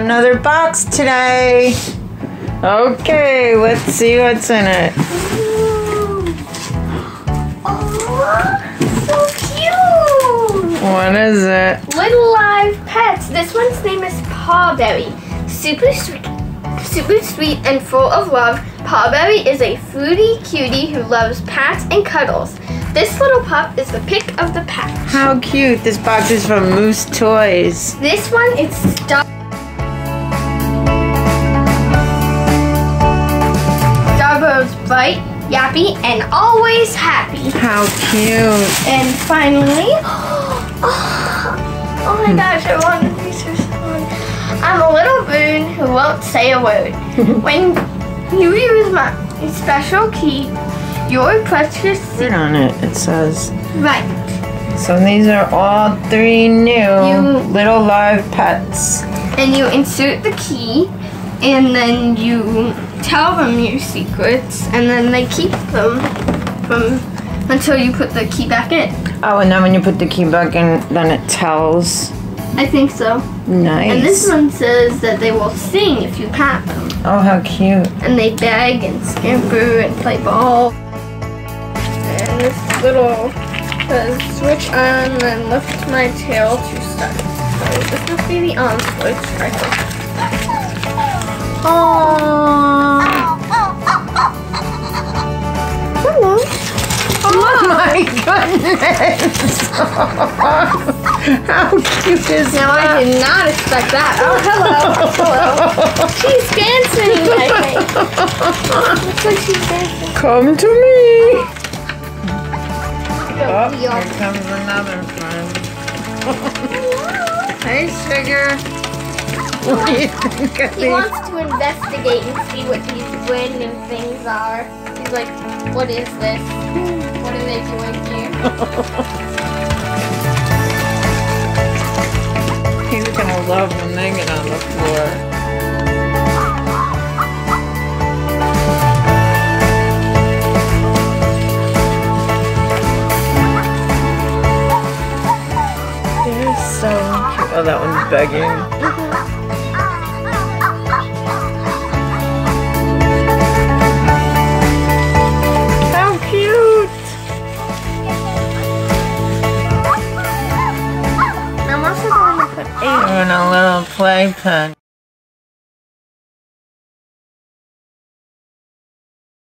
another box today. Okay, let's see what's in it. Oh, so cute! What is it? Little live pets. This one's name is Pawberry. Super sweet, super sweet and full of love. Pawberry is a foodie cutie who loves pats and cuddles. This little pup is the pick of the pack. How cute. This box is from Moose Toys. This one is Star. Bright, yappy, and always happy. How cute. And finally, oh, my gosh, I want to be so fun. I'm a little boon who won't say a word. when you use my special key, your precious Right on it, it says. right. So these are all three new You- little live pets. And you insert the key, and then you tell them your secrets, and then they keep them from until you put the key back in. Oh, and then when you put the key back in, then it tells. I think so. Nice. And this one says that they will sing if you pat them. Oh, how cute. and they beg and scamper and play ball. And this little says switch on and lift my tail to start. So this must be the on switch. I hope. Aww. Hello. Oh my goodness! How cute is Now I that? did not expect that. Oh hello. Hello. She's dancing, I think. Looks like she's dancing. Come to me! Oh, here comes another friend. hey, Sugar. What do you think of He these? wants to investigate and see what these random things are. He's like, what is this? What are they doing here? He's gonna love when they get on the floor. They're so cute. Oh, that one's begging. How cute! I'm also going to put in a little playpen.